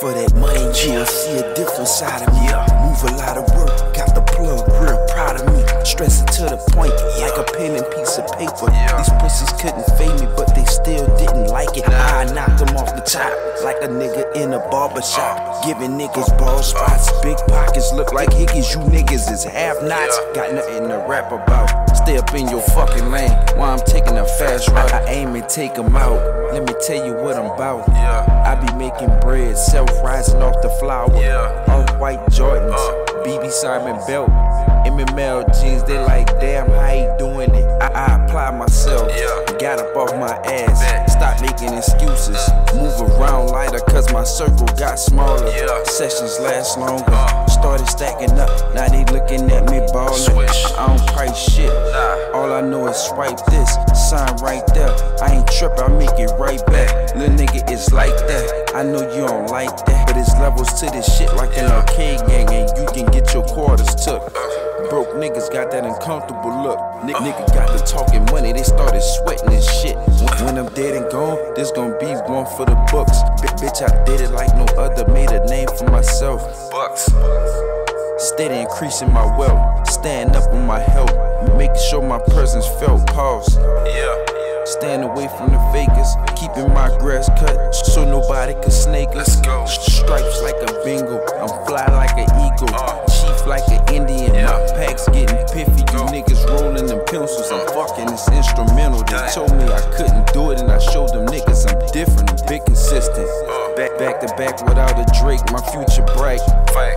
for that money. Yeah, see a different side of me. Move a lot of work, got the plug, real proud of me. Stressing to the point, like a pen and piece of paper. These pussies couldn't fade me, but they still didn't like it. I knocked them off the top, like a nigga in a barber shop. Giving niggas ball spots, big pockets look like hickeys. You niggas is half nots. Got nothing to rap about. Stay up in your fucking lane aim and take them out. Let me tell you what I'm about. I be making bread, self rising off the flour. Off white Jordans, uh. BB Simon belt. MML jeans, they like, damn, how he doing it? I, I apply myself, yeah. got up off my ass, stop making excuses. Uh. Move around lighter, cause my circle got smaller. Sessions last longer. Uh. Started stacking up, now they looking at me ballin'. I don't price shit, all I know is swipe this, sign right there. I ain't trippin', I make it right back. Little nigga, it's like that. I know you don't like that, but it's levels to this shit like an arcade gang, and you can get your quarters took. Uh. Broke niggas got that uncomfortable look. Nick, uh. nigga got the talking money, they started sweating and shit. When, when I'm dead and gone, this gon' be one for the books. B- bitch, I did it like no other, made a name for myself. Bucks. Steady increasing my wealth, staying up on my health, making sure my presence felt. Pause. Yeah. Staying away from the fakers, keeping my grass cut so nobody can snake us. Stripes like a bingo, I'm fly like an eagle, chief like an Indian. My packs getting piffy, you niggas rolling them pencils. I'm fucking this instrumental. They told me I couldn't do it, and I showed them niggas I'm different, I'm big consistent. Back back to back without a Drake, my future bright. Freak,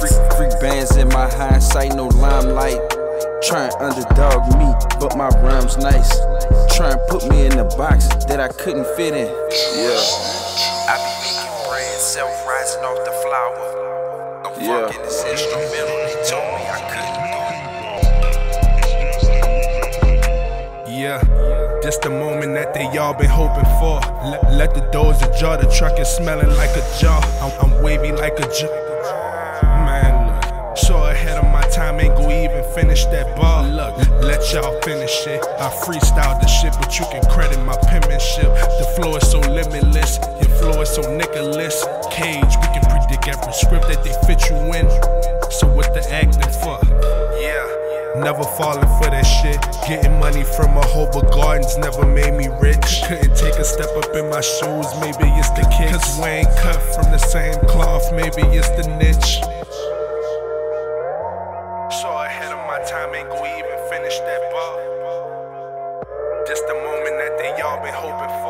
Trying underdog me, but my rhymes nice. Trying put me in the box that I couldn't fit in. Yeah. I be making bread, self rising off the flour. I'm Yeah. fucking this instrumental. They told me I couldn't do it. Yeah, Just the moment that they all been hoping for. Let, let the doors ajar, the truck is smelling like a jar. I'm, I'm wavy like a jar. Go even finish that bar. Look, let y'all finish it. I freestyle the shit, but you can credit my penmanship. The flow is so limitless, your flow is so Nicolas Cage. We can predict every script that they fit you in. So what the acting for? Yeah. Never falling for that shit. Getting money from a Hobart Gardens never made me rich. Couldn't take a step up in my shoes, maybe it's the kicks. Cause we ain't cut from the same cloth, maybe it's the niche. Just the moment that they all been hoping for.